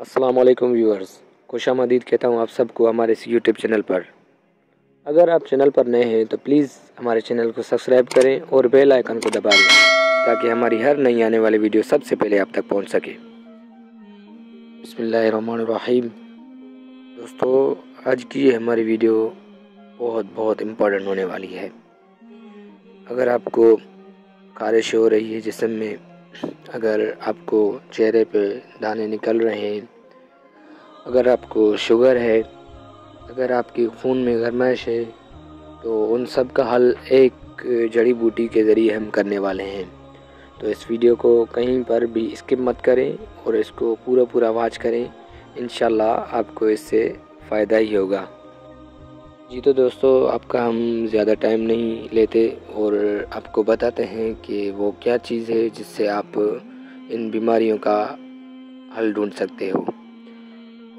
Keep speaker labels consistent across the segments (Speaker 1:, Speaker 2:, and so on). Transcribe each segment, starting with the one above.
Speaker 1: वालेकुम व्यूअर्स खुश आमदीद कहता हूँ आप सबको हमारे इस यूट्यूब चैनल पर। अगर आप चैनल पर नए हैं तो प्लीज़ हमारे चैनल को सब्सक्राइब करें और बेल आइकन को दबा लें ताकि हमारी हर नई आने वाली वीडियो सबसे पहले आप तक पहुँच सके। बसमीम दोस्तों, आज की हमारी वीडियो बहुत बहुत इम्पोर्टेंट होने वाली है। अगर आपको खारिश हो रही है जिसम में अगर आपको चेहरे पे दाने निकल रहे हैं, अगर आपको शुगर है, अगर आपके खून में गर्माइश है तो उन सब का हल एक जड़ी बूटी के ज़रिए हम करने वाले हैं। तो इस वीडियो को कहीं पर भी स्किप मत करें और इसको पूरा पूरा वाच करें। इन आपको इससे फ़ायदा ही होगा। जी तो दोस्तों, आपका हम ज़्यादा टाइम नहीं लेते और आपको बताते हैं कि वो क्या चीज़ है जिससे आप इन बीमारियों का हल ढूंढ सकते हो।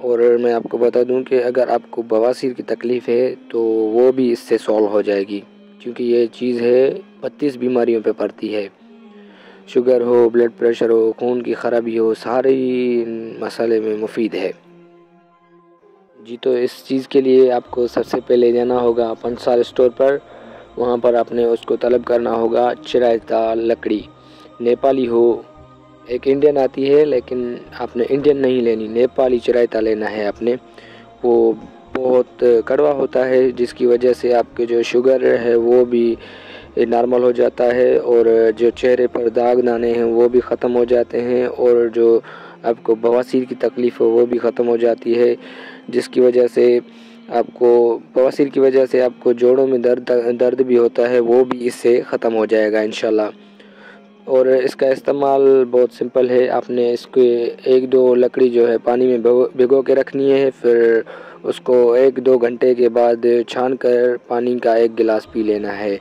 Speaker 1: और मैं आपको बता दूँ कि अगर आपको बवासीर की तकलीफ़ है तो वो भी इससे सॉल्व हो जाएगी, क्योंकि ये चीज़ है, बत्तीस बीमारियों पे पड़ती है। शुगर हो ब्लड प्रेशर हो, खून की ख़राबी हो, सारे मसाले में मुफीद है। जी तो इस चीज़ के लिए आपको सबसे पहले जाना होगा पंसार स्टोर पर। वहाँ पर आपने उसको तलब करना होगा, चिरायता लकड़ी। नेपाली हो, एक इंडियन आती है, लेकिन आपने इंडियन नहीं लेनी, नेपाली चिरायता लेना है आपने। वो बहुत कड़वा होता है, जिसकी वजह से आपके जो शुगर है, वो भी नॉर्मल हो जाता है, और जो चेहरे पर दाग दाने हैं, वो भी ख़त्म हो जाते हैं, और जो आपको बवासीर की तकलीफ़ हो, वो भी ख़त्म हो जाती है, जिसकी वजह से आपको, बवासीर की वजह से आपको जोड़ों में दर्द दर्द भी होता है, वो भी इससे ख़त्म हो जाएगा इन और इसका इस्तेमाल बहुत सिंपल है, आपने इसके एक दो लकड़ी जो है पानी में भिगो के रखनी है, फिर उसको एक दो घंटे के बाद छान कर पानी का एक गिलास पी लेना है।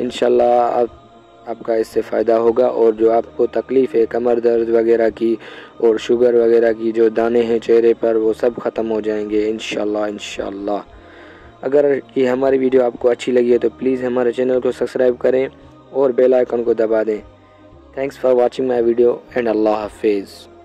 Speaker 1: इन आप आपका इससे फ़ायदा होगा और जो आपको तकलीफ़ है, कमर दर्द वगैरह की और शुगर वगैरह की, जो दाने हैं चेहरे पर, वो सब ख़त्म हो जाएँगे इन इन अगर ये हमारी वीडियो आपको अच्छी लगी है तो प्लीज़ हमारे चैनल को सब्सक्राइब करें और बेल आइकन को दबा दें। Thanks for watching my video and अल्लाह हाफिज़